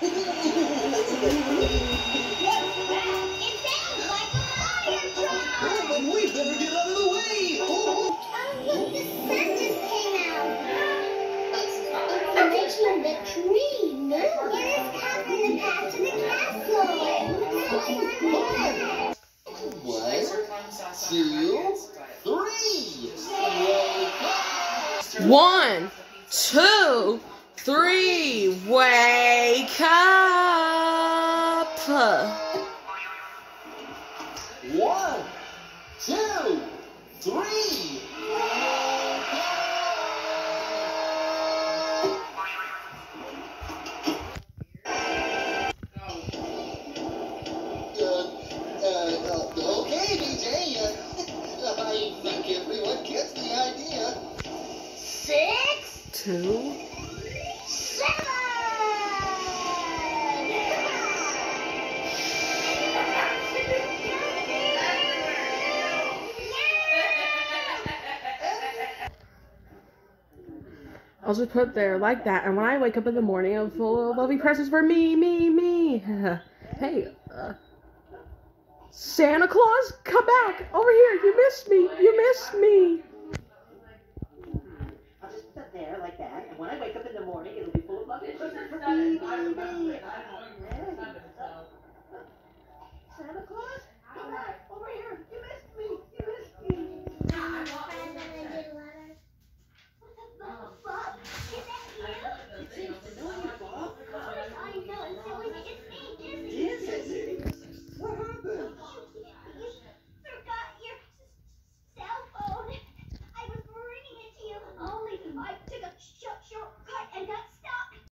The castle. one, two, two, three. three, wake up. One, two, three. Uh, I'll just put there like that, and when I wake up in the morning, I'm full of lovely presents for me, me, me. hey, uh, Santa Claus, come back over here. You missed me. You missed me. I'll just put there like that, and when I wake up in the morning, it'll be full of lovely presents for me, me, me.